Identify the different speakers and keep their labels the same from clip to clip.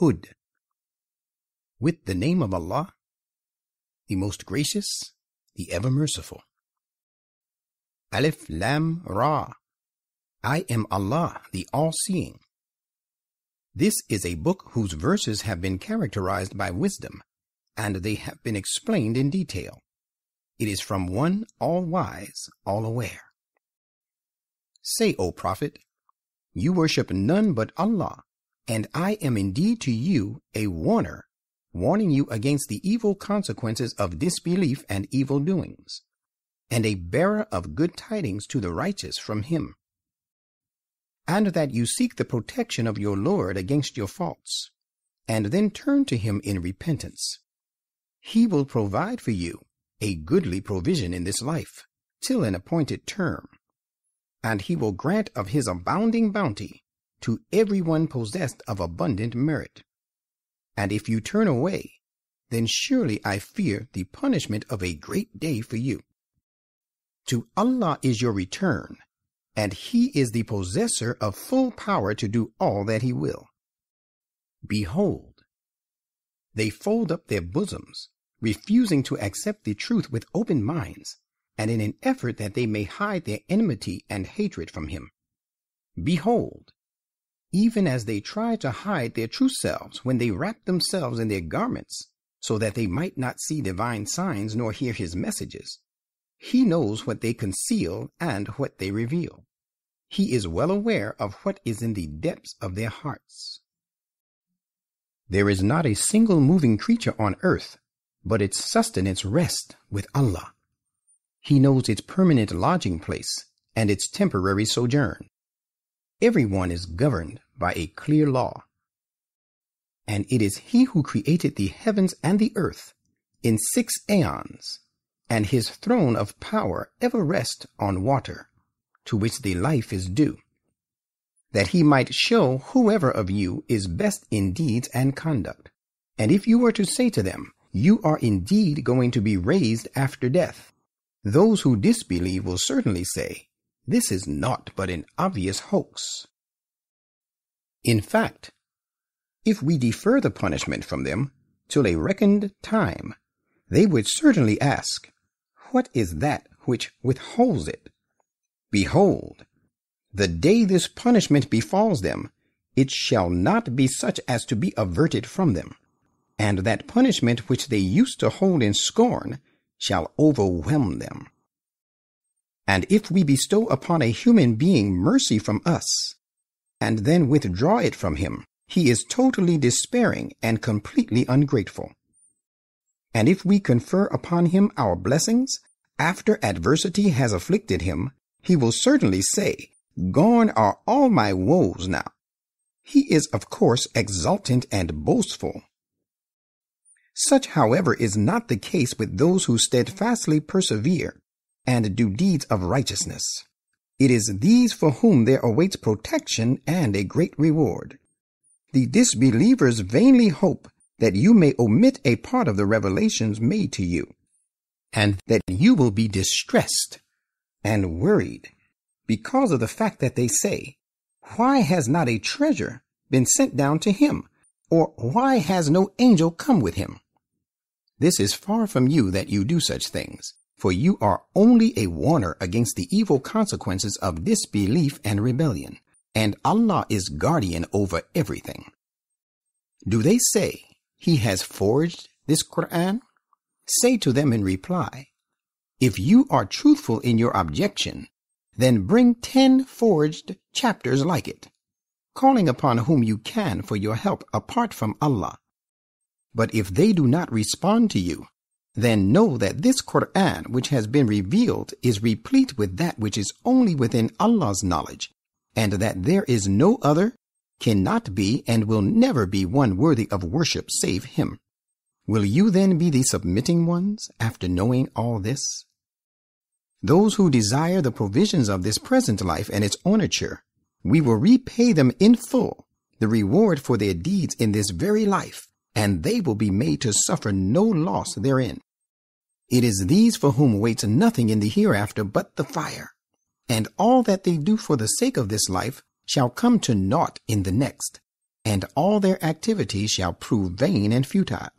Speaker 1: Hud. With the name of Allah, the most gracious, the ever merciful. Alif Lam Ra. I am Allah, the all-seeing. This is a book whose verses have been characterized by wisdom, and they have been explained in detail. It is from one all-wise, all-aware. Say, O Prophet, you worship none but Allah, and I am indeed to you a warner, warning you against the evil consequences of disbelief and evil doings, and a bearer of good tidings to the righteous from him. And that you seek the protection of your Lord against your faults, and then turn to him in repentance. He will provide for you a goodly provision in this life, till an appointed term, and he will grant of his abounding bounty to every one possessed of abundant merit. And if you turn away, then surely I fear the punishment of a great day for you. To Allah is your return, and He is the possessor of full power to do all that He will. Behold, they fold up their bosoms, refusing to accept the truth with open minds, and in an effort that they may hide their enmity and hatred from Him. Behold, even as they try to hide their true selves when they wrap themselves in their garments, so that they might not see divine signs nor hear his messages. He knows what they conceal and what they reveal. He is well aware of what is in the depths of their hearts. There is not a single moving creature on earth, but its sustenance rests with Allah. He knows its permanent lodging place and its temporary sojourn. Everyone is governed by a clear law. And it is he who created the heavens and the earth in six aeons, and his throne of power ever rests on water, to which the life is due, that he might show whoever of you is best in deeds and conduct. And if you were to say to them, You are indeed going to be raised after death, those who disbelieve will certainly say, this is naught but an obvious hoax. In fact, if we defer the punishment from them till a reckoned time, they would certainly ask, What is that which withholds it? Behold, the day this punishment befalls them, it shall not be such as to be averted from them, and that punishment which they used to hold in scorn shall overwhelm them. And if we bestow upon a human being mercy from us, and then withdraw it from him, he is totally despairing and completely ungrateful. And if we confer upon him our blessings, after adversity has afflicted him, he will certainly say, Gone are all my woes now. He is, of course, exultant and boastful. Such, however, is not the case with those who steadfastly persevere and do deeds of righteousness. It is these for whom there awaits protection and a great reward. The disbelievers vainly hope that you may omit a part of the revelations made to you, and that you will be distressed and worried because of the fact that they say, Why has not a treasure been sent down to him? Or why has no angel come with him? This is far from you that you do such things for you are only a warner against the evil consequences of disbelief and rebellion, and Allah is guardian over everything. Do they say He has forged this Quran? Say to them in reply, If you are truthful in your objection, then bring ten forged chapters like it, calling upon whom you can for your help apart from Allah. But if they do not respond to you, then know that this Quran which has been revealed is replete with that which is only within Allah's knowledge, and that there is no other, cannot be, and will never be one worthy of worship save Him. Will you then be the submitting ones after knowing all this? Those who desire the provisions of this present life and its ornature, we will repay them in full the reward for their deeds in this very life and they will be made to suffer no loss therein. It is these for whom waits nothing in the hereafter but the fire, and all that they do for the sake of this life shall come to naught in the next. and all their activities shall prove vain and futile.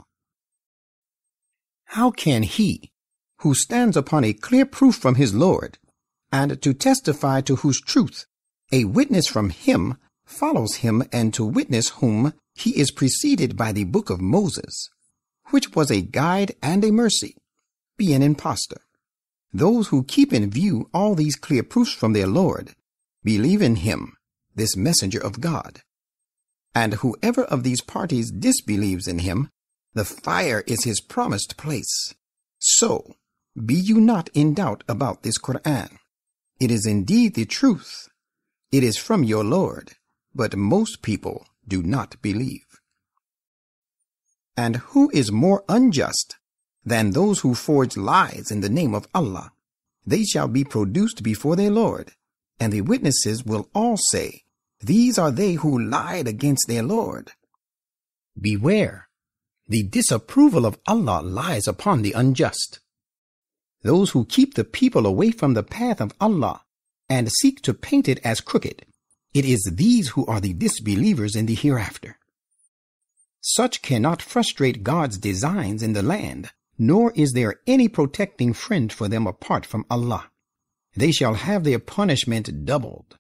Speaker 1: How can he, who stands upon a clear proof from his Lord, and to testify to whose truth a witness from him follows him and to witness whom he is preceded by the book of Moses, which was a guide and a mercy, be an impostor. Those who keep in view all these clear proofs from their Lord believe in him, this messenger of God. And whoever of these parties disbelieves in him, the fire is his promised place. So, be you not in doubt about this Quran. It is indeed the truth. It is from your Lord, but most people do not believe. And who is more unjust than those who forge lies in the name of Allah? They shall be produced before their Lord, and the witnesses will all say, These are they who lied against their Lord. Beware, the disapproval of Allah lies upon the unjust. Those who keep the people away from the path of Allah and seek to paint it as crooked, it is these who are the disbelievers in the hereafter. Such cannot frustrate God's designs in the land, nor is there any protecting friend for them apart from Allah. They shall have their punishment doubled.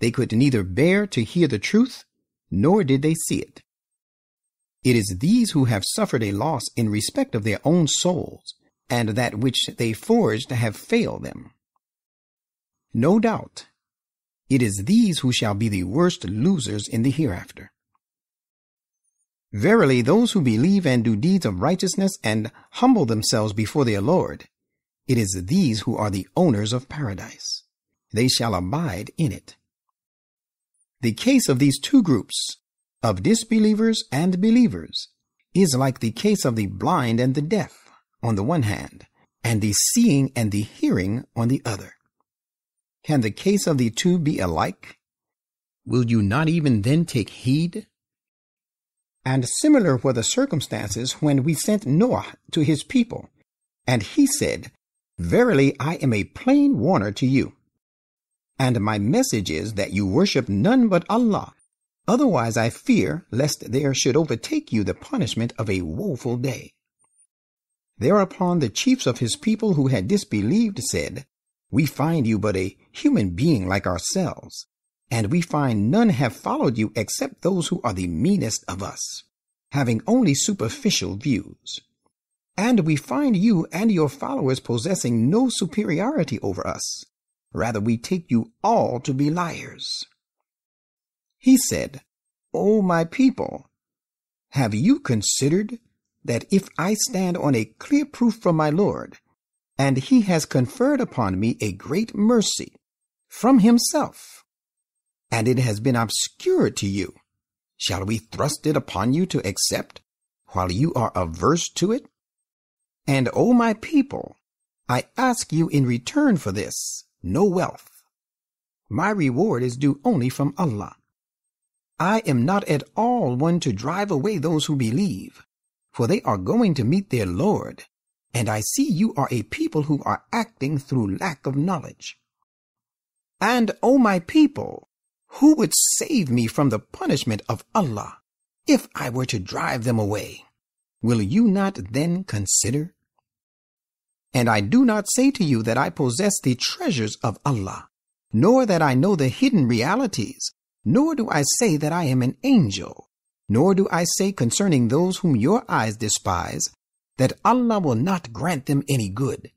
Speaker 1: They could neither bear to hear the truth, nor did they see it. It is these who have suffered a loss in respect of their own souls, and that which they forged have failed them. No doubt, it is these who shall be the worst losers in the hereafter. Verily, those who believe and do deeds of righteousness and humble themselves before their Lord, it is these who are the owners of paradise. They shall abide in it. The case of these two groups, of disbelievers and believers, is like the case of the blind and the deaf on the one hand, and the seeing and the hearing on the other. Can the case of the two be alike? Will you not even then take heed? And similar were the circumstances when we sent Noah to his people, and he said, Verily I am a plain warner to you. And my message is that you worship none but Allah. Otherwise I fear lest there should overtake you the punishment of a woeful day. Thereupon the chiefs of his people who had disbelieved said, We find you but a human being like ourselves, and we find none have followed you except those who are the meanest of us, having only superficial views. And we find you and your followers possessing no superiority over us. Rather, we take you all to be liars. He said, O my people, have you considered that if I stand on a clear proof from my Lord, and he has conferred upon me a great mercy from himself, and it has been obscure to you, shall we thrust it upon you to accept, while you are averse to it? And, O my people, I ask you in return for this no wealth. My reward is due only from Allah. I am not at all one to drive away those who believe, for they are going to meet their Lord, and I see you are a people who are acting through lack of knowledge. And, O my people, who would save me from the punishment of Allah if I were to drive them away? Will you not then consider? And I do not say to you that I possess the treasures of Allah, nor that I know the hidden realities, nor do I say that I am an angel. Nor do I say concerning those whom your eyes despise, that Allah will not grant them any good.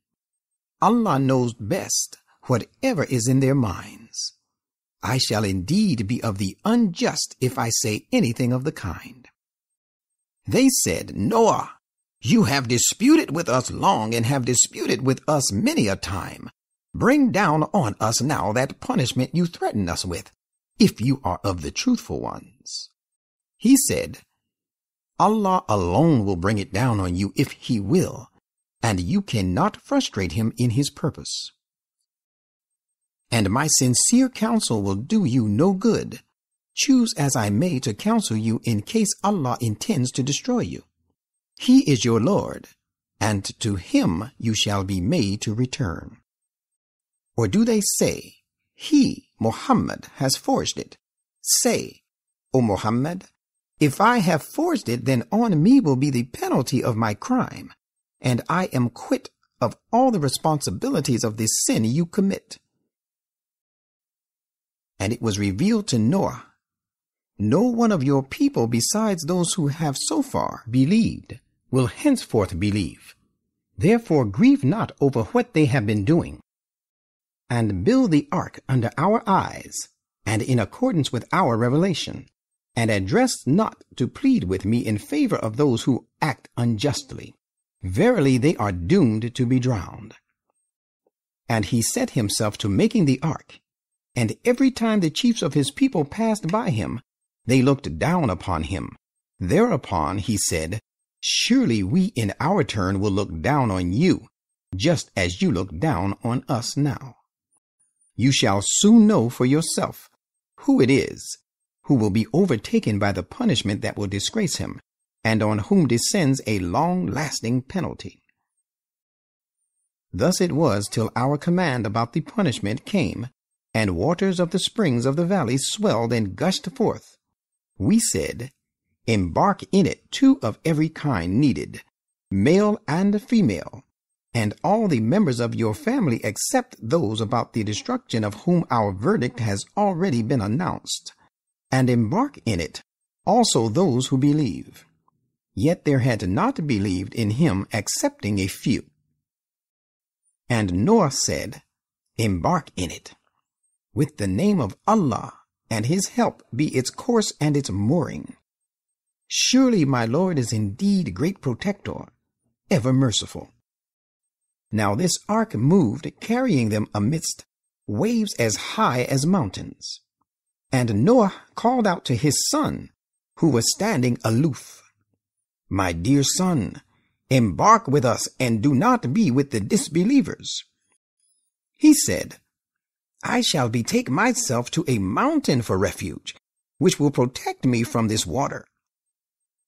Speaker 1: Allah knows best whatever is in their minds. I shall indeed be of the unjust if I say anything of the kind. They said, Noah, you have disputed with us long and have disputed with us many a time. Bring down on us now that punishment you threaten us with, if you are of the truthful ones. He said, Allah alone will bring it down on you if He will, and you cannot frustrate Him in His purpose. And my sincere counsel will do you no good. Choose as I may to counsel you in case Allah intends to destroy you. He is your Lord, and to Him you shall be made to return. Or do they say, He, Muhammad, has forged it? Say, O Muhammad, if I have forged it, then on me will be the penalty of my crime, and I am quit of all the responsibilities of this sin you commit. And it was revealed to Noah, No one of your people besides those who have so far believed will henceforth believe. Therefore grieve not over what they have been doing, and build the ark under our eyes, and in accordance with our revelation, and address not to plead with me in favor of those who act unjustly. Verily they are doomed to be drowned. And he set himself to making the ark, and every time the chiefs of his people passed by him, they looked down upon him. Thereupon he said, Surely we in our turn will look down on you, just as you look down on us now. You shall soon know for yourself who it is who will be overtaken by the punishment that will disgrace him, and on whom descends a long lasting penalty. Thus it was till our command about the punishment came, and waters of the springs of the valley swelled and gushed forth. We said, Embark in it two of every kind needed, male and female, and all the members of your family except those about the destruction of whom our verdict has already been announced, and embark in it also those who believe. Yet there had not believed in him excepting a few. And Noah said, Embark in it, with the name of Allah, and his help be its course and its mooring. Surely my Lord is indeed great protector, ever merciful. Now this ark moved, carrying them amidst waves as high as mountains. And Noah called out to his son, who was standing aloof, My dear son, embark with us and do not be with the disbelievers. He said, I shall betake myself to a mountain for refuge, which will protect me from this water.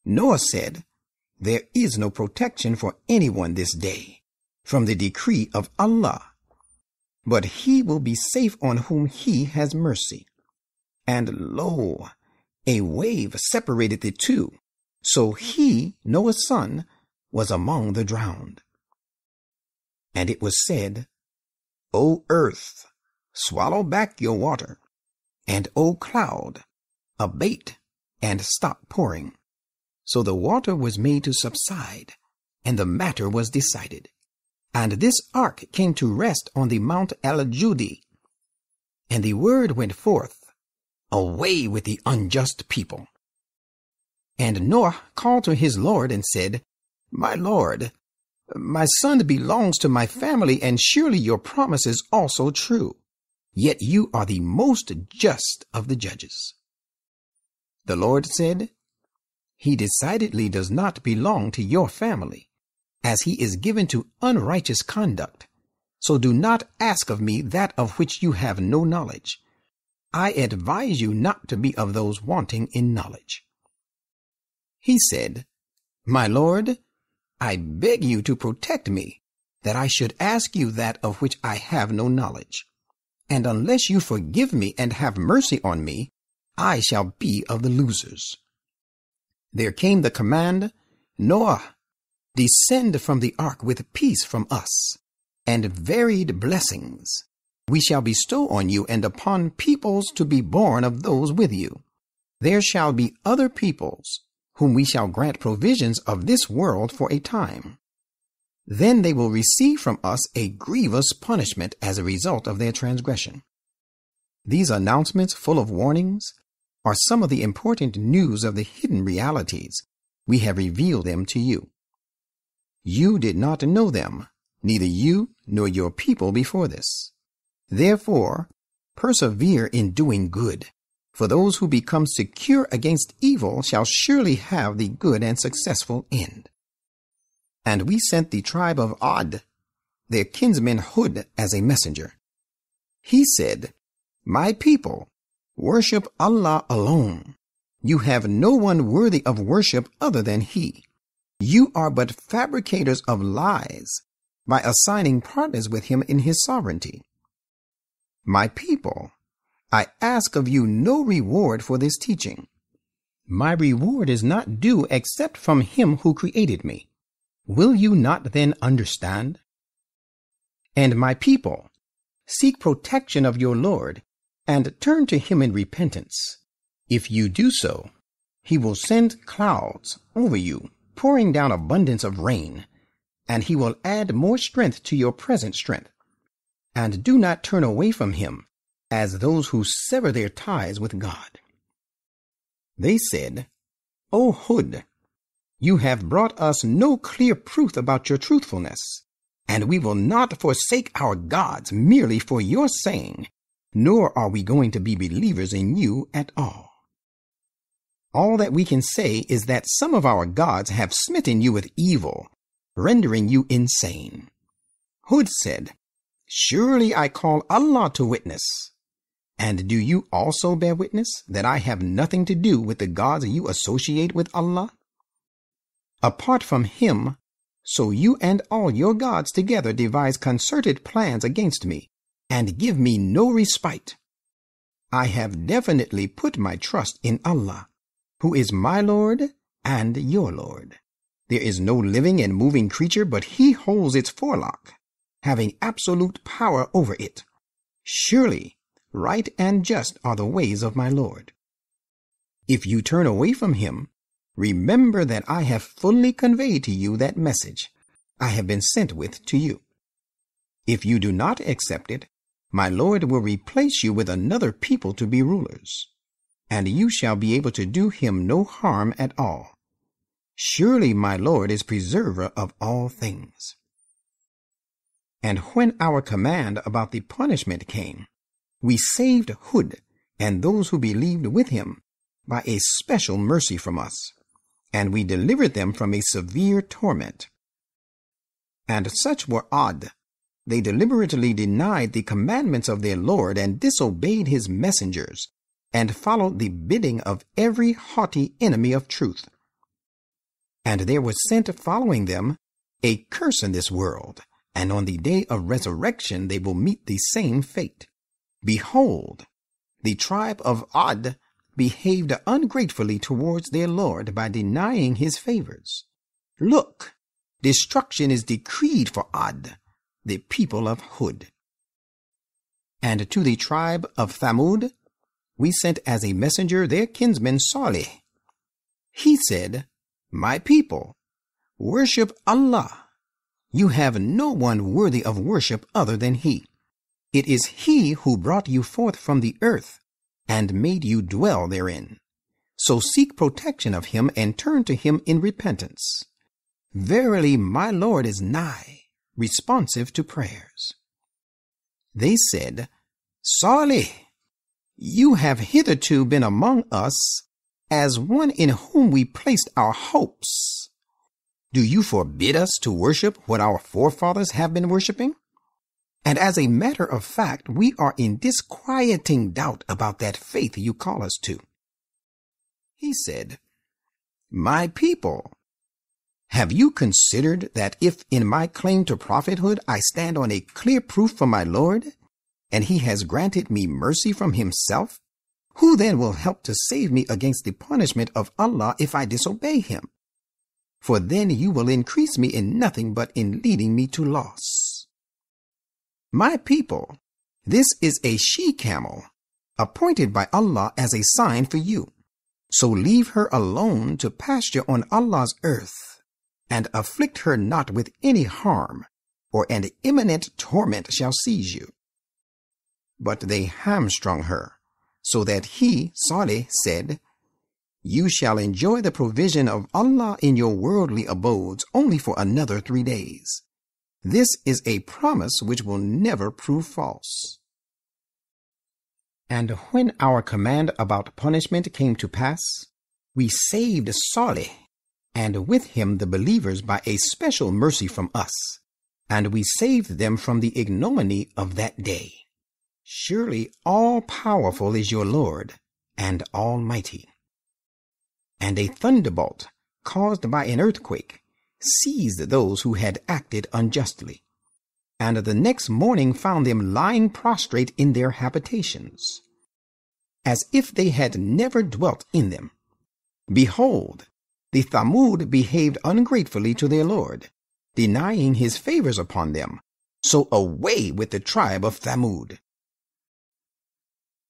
Speaker 1: Noah said, There is no protection for anyone this day from the decree of Allah, but he will be safe on whom he has mercy. And lo, a wave separated the two, so he, Noah's son, was among the drowned. And it was said, O earth, swallow back your water, and O cloud, abate and stop pouring. So the water was made to subside, and the matter was decided. And this ark came to rest on the Mount Al-Judi. And the word went forth, Away with the unjust people. And Noah called to his Lord and said, My Lord, my son belongs to my family, and surely your promise is also true. Yet you are the most just of the judges. The Lord said, he decidedly does not belong to your family, as he is given to unrighteous conduct. So do not ask of me that of which you have no knowledge. I advise you not to be of those wanting in knowledge. He said, My Lord, I beg you to protect me, that I should ask you that of which I have no knowledge. And unless you forgive me and have mercy on me, I shall be of the losers there came the command, Noah, descend from the ark with peace from us, and varied blessings we shall bestow on you and upon peoples to be born of those with you. There shall be other peoples, whom we shall grant provisions of this world for a time. Then they will receive from us a grievous punishment as a result of their transgression. These announcements, full of warnings, are some of the important news of the hidden realities. We have revealed them to you. You did not know them, neither you nor your people before this. Therefore, persevere in doing good, for those who become secure against evil shall surely have the good and successful end. And we sent the tribe of Ad, their kinsman Hud, as a messenger. He said, My people, Worship Allah alone. You have no one worthy of worship other than He. You are but fabricators of lies by assigning partners with Him in His sovereignty. My people, I ask of you no reward for this teaching, My reward is not due except from him who created me. Will you not then understand? And my people, seek protection of your Lord, and turn to him in repentance. If you do so, he will send clouds over you, pouring down abundance of rain, and he will add more strength to your present strength. And do not turn away from him, as those who sever their ties with God. They said, O Hud, you have brought us no clear proof about your truthfulness, and we will not forsake our gods merely for your saying, nor are we going to be believers in you at all. All that we can say is that some of our gods have smitten you with evil, rendering you insane. Hud said, Surely I call Allah to witness. And do you also bear witness that I have nothing to do with the gods you associate with Allah? Apart from Him, so you and all your gods together devise concerted plans against me, and give me no respite. I have definitely put my trust in Allah, who is my Lord and your Lord. There is no living and moving creature but He holds its forelock, having absolute power over it. Surely, right and just are the ways of my Lord. If you turn away from Him, Remember that I have fully conveyed to you that message I have been sent with to you. If you do not accept it, my Lord will replace you with another people to be rulers, and you shall be able to do him no harm at all. Surely my Lord is preserver of all things. And when our command about the punishment came, we saved Hud and those who believed with him by a special mercy from us and we delivered them from a severe torment. And such were Ad. They deliberately denied the commandments of their Lord and disobeyed his messengers, and followed the bidding of every haughty enemy of truth. And there was sent following them a curse in this world, and on the day of resurrection they will meet the same fate. Behold, the tribe of Ad behaved ungratefully towards their Lord by denying his favors. Look, destruction is decreed for Ad, the people of Hud. And to the tribe of Thamud, we sent as a messenger their kinsman Salih. He said, My people, worship Allah. You have no one worthy of worship other than He. It is He who brought you forth from the earth and made you dwell therein. So seek protection of him and turn to him in repentance. Verily, my Lord is nigh, responsive to prayers. They said, Salih, you have hitherto been among us as one in whom we placed our hopes. Do you forbid us to worship what our forefathers have been worshiping? And as a matter of fact, we are in disquieting doubt about that faith you call us to. He said, My people, have you considered that if in my claim to prophethood I stand on a clear proof from my Lord, and he has granted me mercy from himself, who then will help to save me against the punishment of Allah if I disobey him? For then you will increase me in nothing but in leading me to loss. My people, this is a she camel, appointed by Allah as a sign for you. So leave her alone to pasture on Allah's earth, and afflict her not with any harm, or an imminent torment shall seize you. But they hamstrung her, so that he, Saleh, said, You shall enjoy the provision of Allah in your worldly abodes only for another three days. This is a promise which will never prove false. And when our command about punishment came to pass, we saved Saleh, and with him the believers by a special mercy from us, and we saved them from the ignominy of that day. Surely all powerful is your Lord, and almighty. And a thunderbolt, caused by an earthquake, seized those who had acted unjustly, and the next morning found them lying prostrate in their habitations, as if they had never dwelt in them. Behold, the Thamud behaved ungratefully to their Lord, denying his favors upon them. So away with the tribe of Thamud.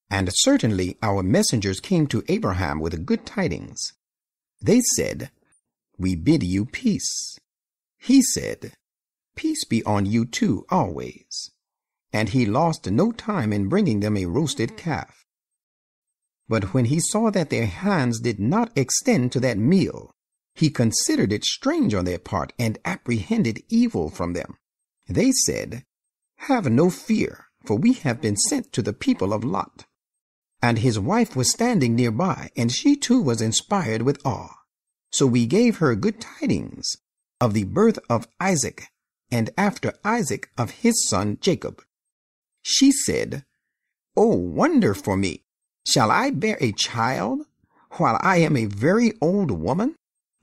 Speaker 1: And certainly our messengers came to Abraham with good tidings. They said, We bid you peace. He said, Peace be on you too always. And he lost no time in bringing them a roasted mm-hmm. calf. But when he saw that their hands did not extend to that meal, he considered it strange on their part and apprehended evil from them. They said, Have no fear, for we have been sent to the people of Lot. And his wife was standing nearby, and she too was inspired with awe. So we gave her good tidings of the birth of Isaac, and after Isaac of his son Jacob. She said, O wonder for me! Shall I bear a child while I am a very old woman?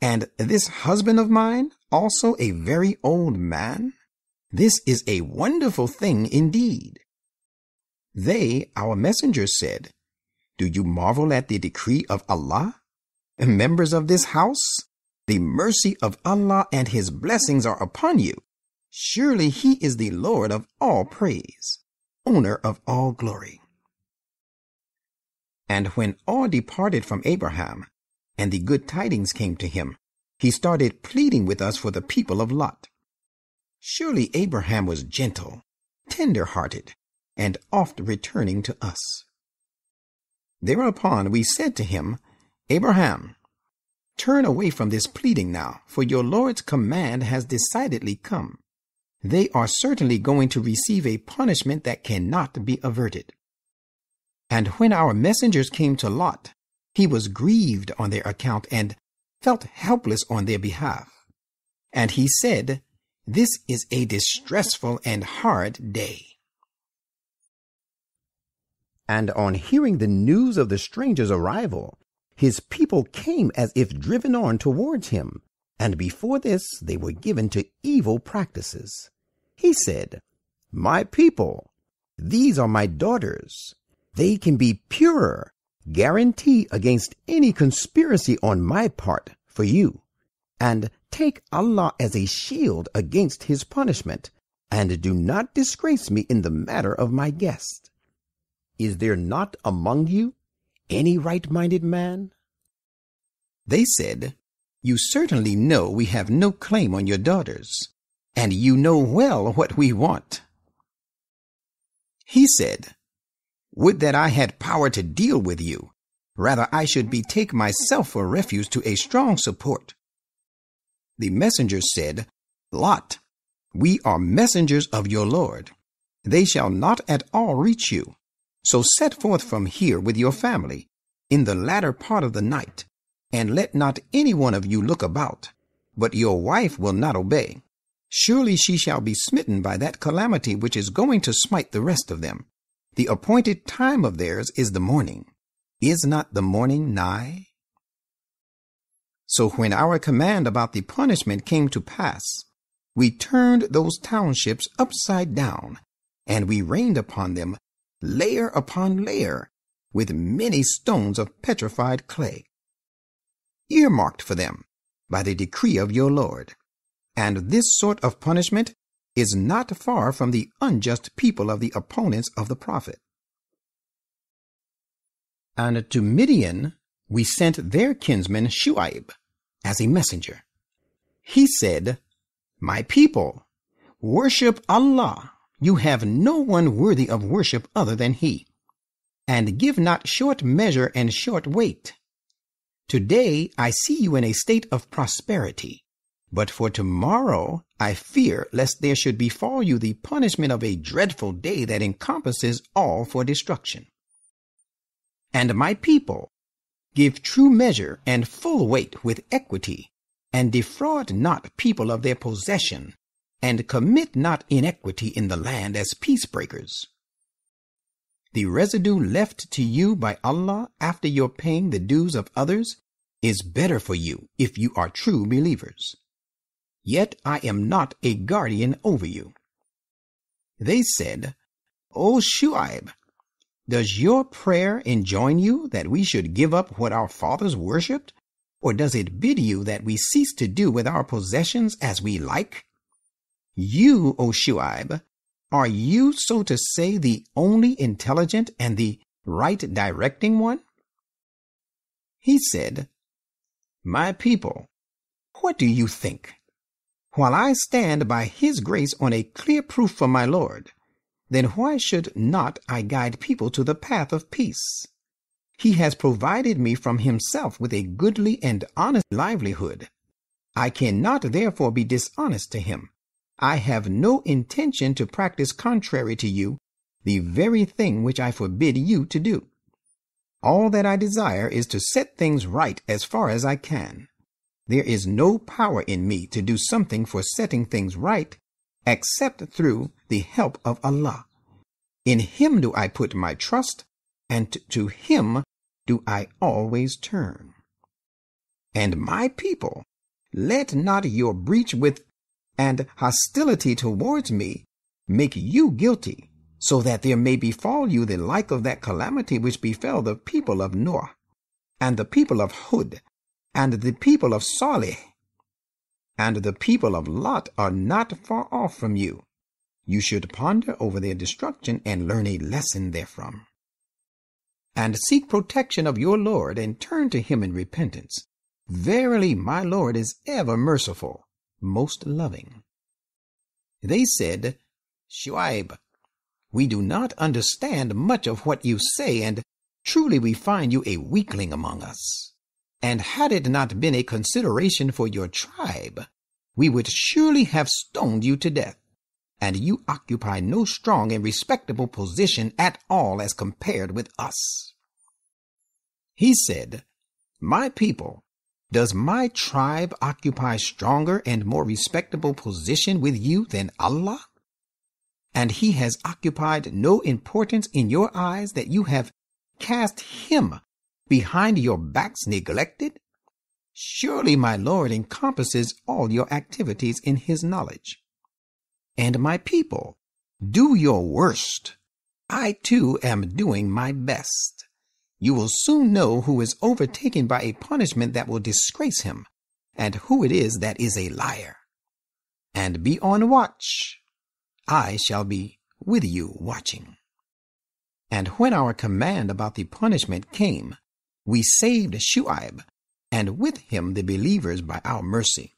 Speaker 1: And this husband of mine also a very old man? This is a wonderful thing indeed. They, our messengers, said, Do you marvel at the decree of Allah? Members of this house, the mercy of Allah and His blessings are upon you. Surely He is the Lord of all praise, owner of all glory. And when all departed from Abraham, and the good tidings came to him, he started pleading with us for the people of Lot. Surely Abraham was gentle, tender hearted, and oft returning to us. Thereupon we said to him, Abraham, turn away from this pleading now, for your Lord's command has decidedly come. They are certainly going to receive a punishment that cannot be averted. And when our messengers came to Lot, he was grieved on their account and felt helpless on their behalf. And he said, this is a distressful and hard day. And on hearing the news of the stranger's arrival, his people came as if driven on towards him, and before this they were given to evil practices. He said, My people, these are my daughters. They can be purer, guarantee against any conspiracy on my part for you, and take Allah as a shield against his punishment, and do not disgrace me in the matter of my guest. Is there not among you any right-minded man? They said, You certainly know we have no claim on your daughters, and you know well what we want. He said, Would that I had power to deal with you. Rather I should betake myself for refuge to a strong support the messenger said, Lot, we are messengers of your Lord. They shall not at all reach you. So set forth from here with your family in the latter part of the night, and let not any one of you look about. But your wife will not obey. Surely she shall be smitten by that calamity which is going to smite the rest of them. The appointed time of theirs is the morning. Is not the morning nigh? So when our command about the punishment came to pass, we turned those townships upside down, and we rained upon them layer upon layer with many stones of petrified clay, earmarked for them by the decree of your Lord. And this sort of punishment is not far from the unjust people of the opponents of the prophet. And to Midian we sent their kinsman Shuaib, as a messenger. He said, My people, worship Allah. You have no one worthy of worship other than He. And give not short measure and short weight. Today I see you in a state of prosperity, but for tomorrow I fear lest there should befall you the punishment of a dreadful day that encompasses all for destruction. And my people, Give true measure and full weight with equity, and defraud not people of their possession, and commit not iniquity in the land as peacebreakers. The residue left to you by Allah after your paying the dues of others is better for you if you are true believers. Yet I am not a guardian over you. They said, O Shuaib, does your prayer enjoin you that we should give up what our fathers worshipped, Or does it bid you that we cease to do with our possessions as we like? You, O Shuaib, are you, so to say, the only intelligent and the right directing one? He said, My people, what do you think? While I stand by his grace on a clear proof from my Lord, then why should not I guide people to the path of peace? He has provided me from himself with a goodly and honest livelihood. I cannot therefore be dishonest to him. I have no intention to practice contrary to you the very thing which I forbid you to do. All that I desire is to set things right as far as I can. There is no power in me to do something for setting things right except through the help of Allah. In Him do I put my trust, and to Him do I always turn. And my people, let not your breach with and hostility towards me make you guilty, so that there may befall you the like of that calamity which befell the people of Noah, and the people of Hud, and the people of Salih, and the people of Lot are not far off from you. You should ponder over their destruction and learn a lesson therefrom. And seek protection of your Lord and turn to him in repentance. Verily, my Lord is ever merciful, most loving. They said, Shuaib, we do not understand much of what you say, and truly we find you a weakling among us. And had it not been a consideration for your tribe, we would surely have stoned you to death. And you occupy no strong and respectable position at all as compared with us. He said, My people, does my tribe occupy stronger and more respectable position with you than Allah? And he has occupied no importance in your eyes that you have cast him behind your backs neglected? Surely my Lord encompasses all your activities in his knowledge. And my people, do your worst. I too am doing my best. You will soon know who is overtaken by a punishment that will disgrace him, and who it is that is a liar. And be on watch. I shall be with you watching. And when our command about the punishment came, we saved Shuaib and with him the believers by our mercy.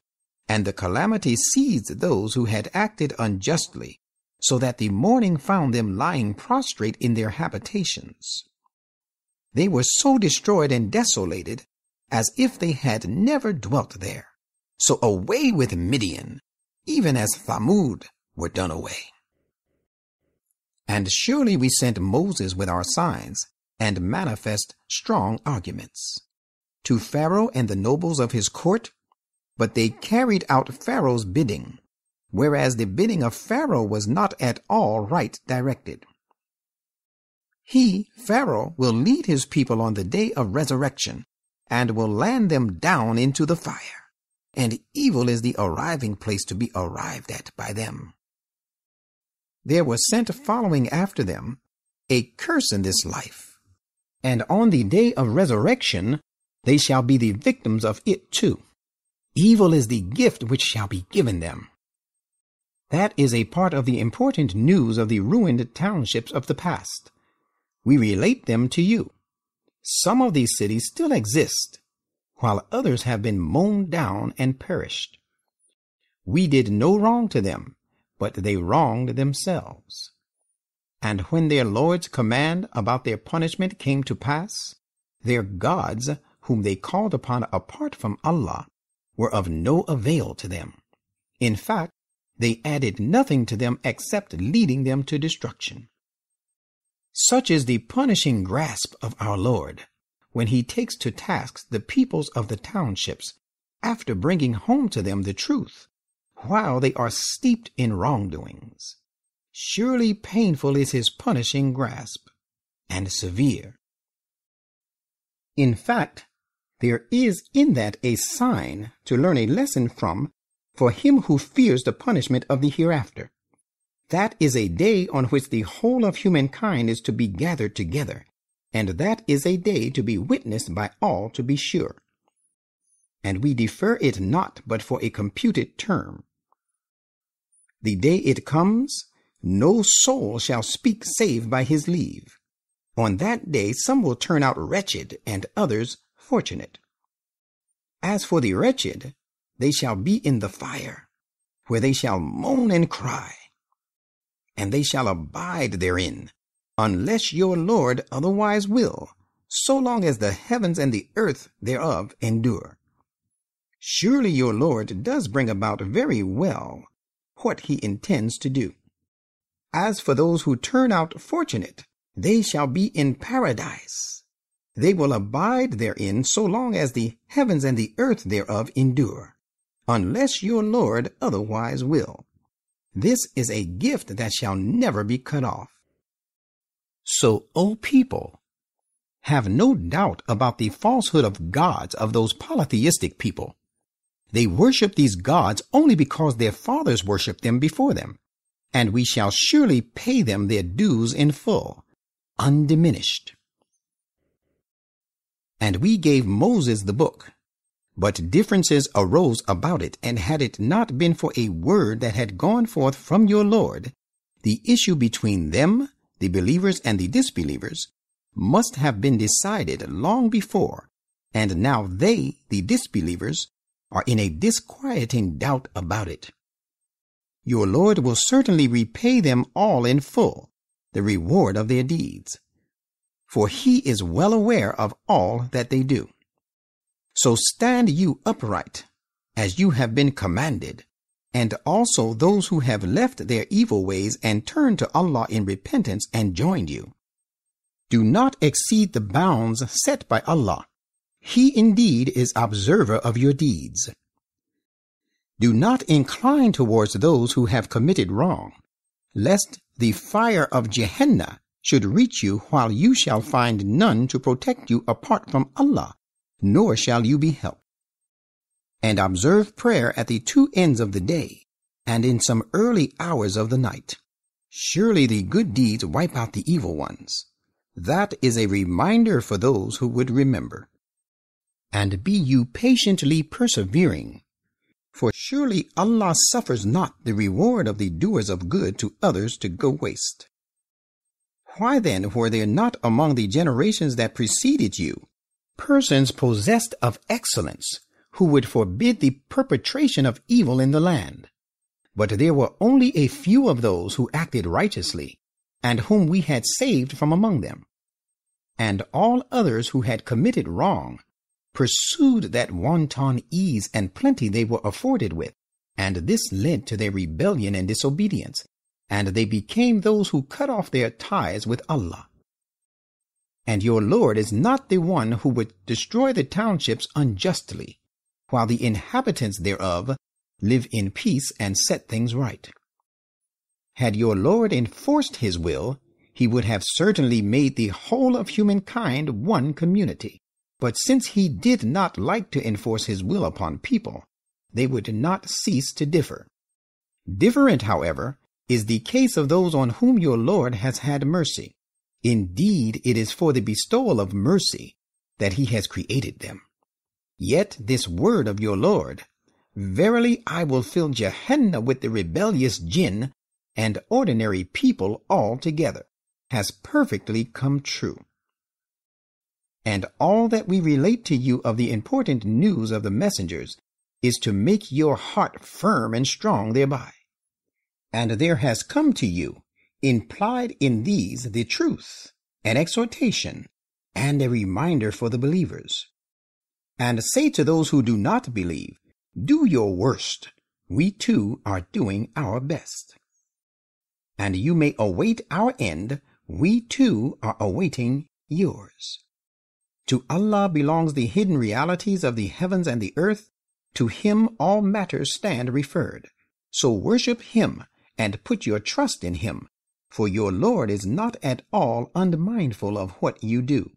Speaker 1: And the calamity seized those who had acted unjustly, so that the morning found them lying prostrate in their habitations. They were so destroyed and desolated as if they had never dwelt there. So away with Midian, even as Thamud were done away. And surely we sent Moses with our signs and manifest strong arguments to Pharaoh and the nobles of his court, but they carried out Pharaoh's bidding, whereas the bidding of Pharaoh was not at all right directed. He, Pharaoh, will lead his people on the day of resurrection, and will land them down into the fire, and evil is the arriving place to be arrived at by them. There was sent following after them a curse in this life, and on the day of resurrection they shall be the victims of it too. Evil is the gift which shall be given them. That is a part of the important news of the ruined townships of the past. We relate them to you. Some of these cities still exist, while others have been mown down and perished. We did no wrong to them, but they wronged themselves. And when their Lord's command about their punishment came to pass, their gods whom they called upon apart from Allah were of no avail to them. In fact, they added nothing to them except leading them to destruction. Such is the punishing grasp of our Lord when he takes to task the peoples of the townships after bringing home to them the truth while they are steeped in wrongdoings. Surely painful is his punishing grasp and severe. In fact, there is in that a sign to learn a lesson from for him who fears the punishment of the hereafter. That is a day on which the whole of humankind is to be gathered together, and that is a day to be witnessed by all to be sure. and we defer it not but for a computed term. The day it comes, no soul shall speak save by his leave. On that day some will turn out wretched, and others fortunate. As for the wretched, they shall be in the fire, where they shall moan and cry, and they shall abide therein, unless your Lord otherwise will, so long as the heavens and the earth thereof endure. Surely your Lord does bring about very well what he intends to do. As for those who turn out fortunate, they shall be in paradise. They will abide therein so long as the heavens and the earth thereof endure, unless your Lord otherwise will. This is a gift that shall never be cut off. So, O people, have no doubt about the falsehood of gods of those polytheistic people. They worship these gods only because their fathers worshipped them before them, and we shall surely pay them their dues in full, undiminished. And we gave Moses the book, but differences arose about it, and had it not been for a word that had gone forth from your Lord, the issue between them, the believers and the disbelievers, must have been decided long before, and now they, the disbelievers, are in a disquieting doubt about it. Your Lord will certainly repay them all in full, the reward of their deeds, for he is well aware of all that they do. So stand you upright, as you have been commanded, and also those who have left their evil ways and turned to Allah in repentance and joined you. Do not exceed the bounds set by Allah. He indeed is observer of your deeds. Do not incline towards those who have committed wrong, lest the fire of Gehenna should reach you while you shall find none to protect you apart from Allah, nor shall you be helped. And observe prayer at the two ends of the day, and in some early hours of the night. Surely the good deeds wipe out the evil ones. That is a reminder for those who would remember. And be you patiently persevering, for surely Allah suffers not the reward of the doers of good to others to go waste. Why then were there not among the generations that preceded you persons possessed of excellence who would forbid the perpetration of evil in the land? But there were only a few of those who acted righteously, and whom we had saved from among them. And all others who had committed wrong pursued that wanton ease and plenty they were afforded with, and this led to their rebellion and disobedience, and they became those who cut off their ties with Allah. And your Lord is not the one who would destroy the townships unjustly, while the inhabitants thereof live in peace and set things right. Had your Lord enforced his will, he would have certainly made the whole of humankind one community. But since he did not like to enforce his will upon people, they would not cease to differ. Different, however, is the case of those on whom your Lord has had mercy. Indeed, it is for the bestowal of mercy that he has created them. Yet this word of your Lord, Verily I will fill Gehenna with the rebellious jinn and ordinary people altogether, has perfectly come true and all that we relate to you of the important news of the messengers is to make your heart firm and strong thereby. And there has come to you, implied in these, the truth, an exhortation, and a reminder for the believers. And say to those who do not believe, Do your worst. We too are doing our best. And you may await our end. We too are awaiting yours. To Allah belongs the hidden realities of the heavens and the earth. To Him all matters stand referred. So worship Him and put your trust in Him, for your Lord is not at all unmindful of what you do.